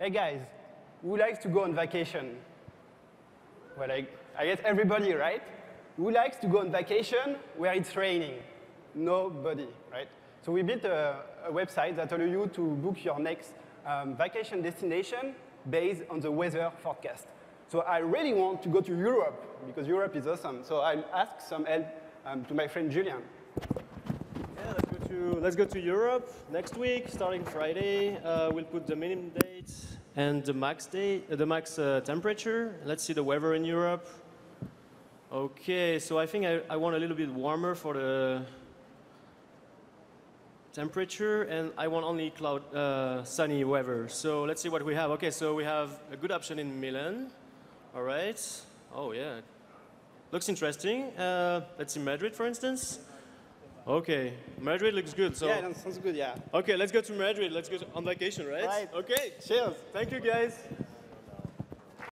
hey guys, who likes to go on vacation? Well, I, I guess everybody, right? Who likes to go on vacation where it's raining? Nobody, right? So we built a, a website that allows you to book your next um, vacation destination based on the weather forecast. So I really want to go to Europe because Europe is awesome. So I'll ask some help um, to my friend Julien. Yeah, let's go to let's go to Europe next week, starting Friday. Uh, we'll put the minimum date and the max date, uh, the max uh, temperature. Let's see the weather in Europe. Okay, so I think I, I want a little bit warmer for the temperature, and I want only cloud uh, sunny weather. So let's see what we have. Okay, so we have a good option in Milan. All right. Oh yeah, looks interesting. Uh, let's see Madrid, for instance. Okay, Madrid looks good. So Yeah, that sounds good, yeah. okay, let's go to Madrid. Let's go on vacation, right? Right. Okay. Cheers. Thank you, guys.